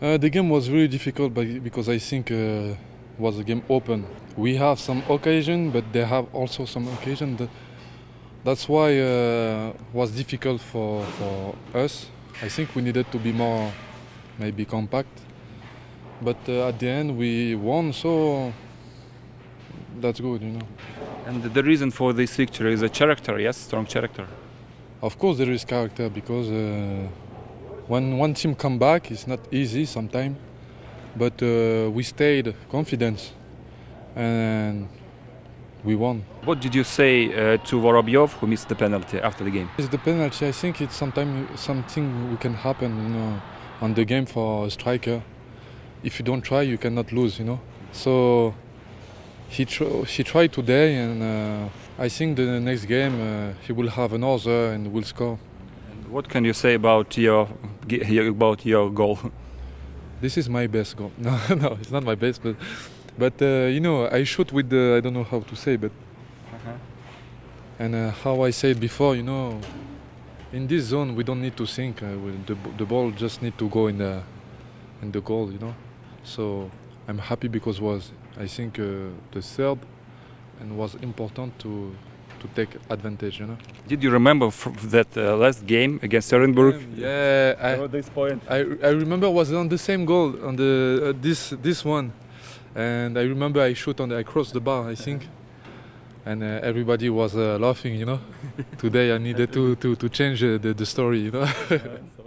Uh, the game was really difficult because I think uh, was a game open. We have some occasion, but they have also some occasion. That, that's why uh, was difficult for, for us. I think we needed to be more, maybe compact. But uh, at the end we won, so that's good, you know. And the reason for this victory is a character, yes, strong character. Of course, there is character because uh, when one team come back, it's not easy sometimes. But uh, we stayed confident and we won. What did you say uh, to Vorobyov, who missed the penalty after the game? It's the penalty. I think it's sometimes something we can happen, you know, on the game for a striker. If you don't try, you cannot lose, you know. So he tr- he tried today, and uh, I think the next game uh, he will have another and will score. What can you say about your about your goal? This is my best goal. No, no, it's not my best, but but uh, you know, I shoot with the I don't know how to say, but and uh, how I said before, you know, in this zone we don't need to think. Uh, the the ball just need to go in the in the goal, you know. So I'm happy because was I think uh, the third and was important to to take advantage, you know. Did you remember from that uh, last game against Orenburg? Yeah, I, this point. I, I remember was on the same goal on the uh, this this one, and I remember I shoot on the, I crossed the bar I think, and uh, everybody was uh, laughing you know. Today I needed to, to, to change uh, the, the story you know.